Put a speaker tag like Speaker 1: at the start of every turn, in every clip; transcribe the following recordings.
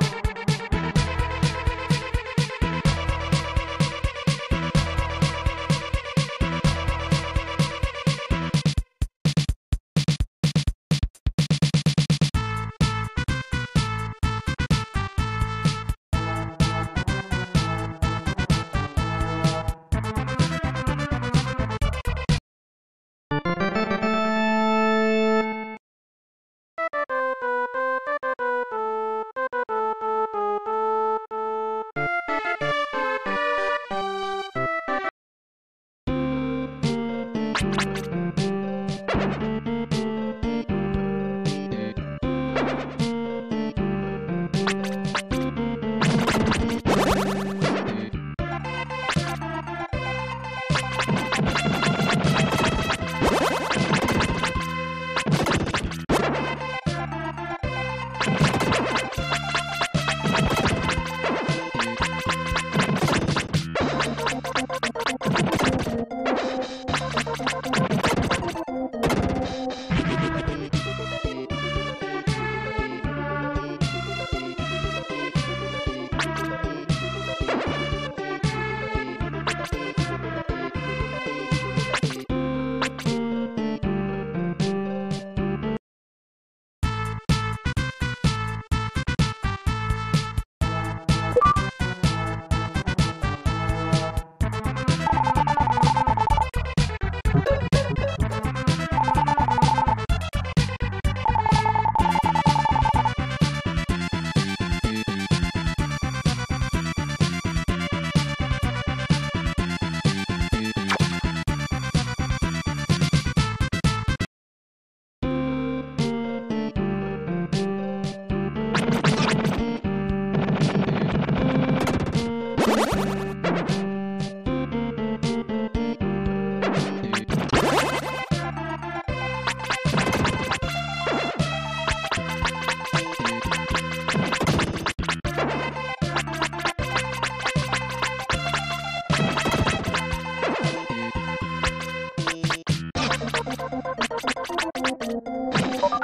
Speaker 1: you Thank you.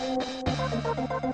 Speaker 1: Thank you.